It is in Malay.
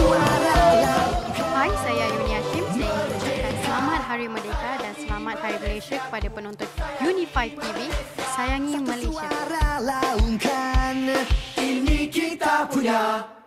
Hai, saya Yuni Hakim. Saya ingin mengucapkan selamat Hari Merdeka dan selamat Hari Malaysia kepada penonton Unify TV. Sayangi Malaysia. Satu suara laungkan, ini kita punya.